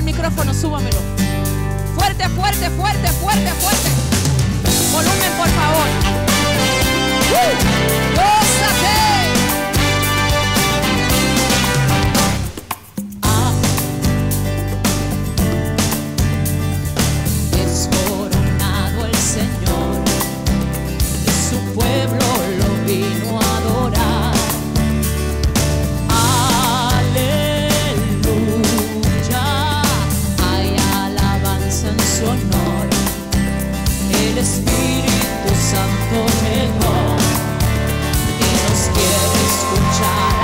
el micrófono, súbamelo. Fuerte, fuerte, fuerte, fuerte, fuerte. Volumen, por favor. el Espíritu Santo llegó y nos quiere escuchar.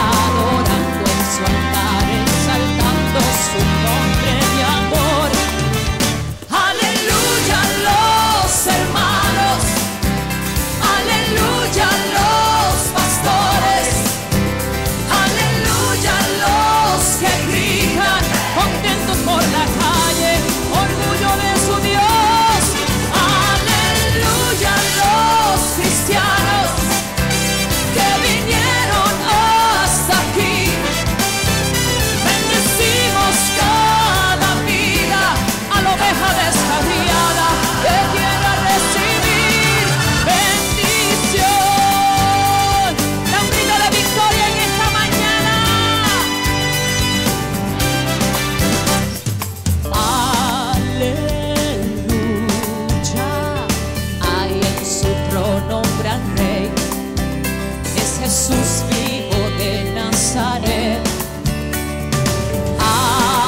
Jesús vivo de Nazaret.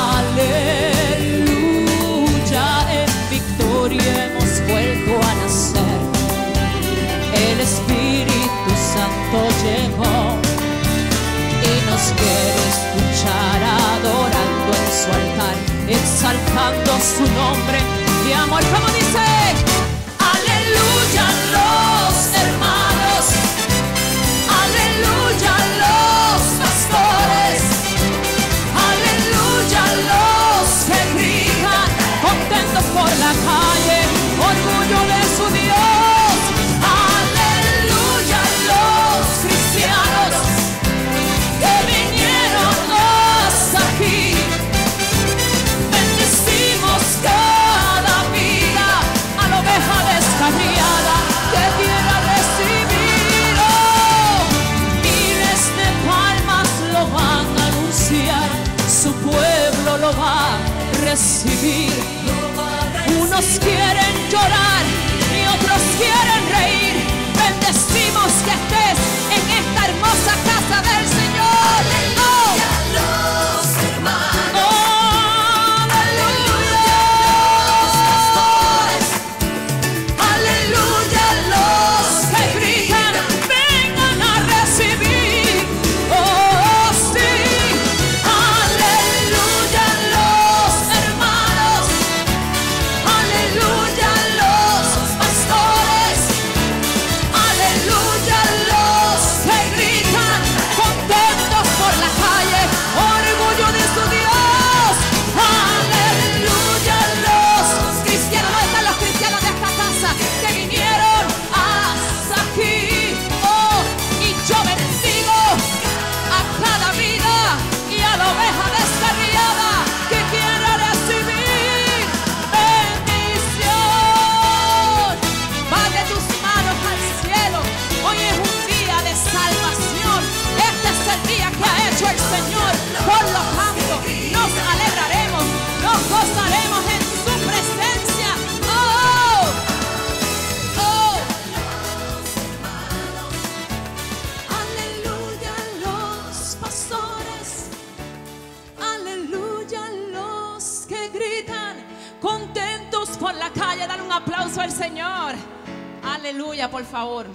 Aleluya, en victoria hemos vuelto a nacer. El Espíritu Santo llegó y nos quiere escuchar adorando en su altar, exaltando su nombre de amor. Como dice recibir. Unos quieren llorar y otros quieren gritan contentos por la calle. Dan un aplauso al Señor. Aleluya, por favor.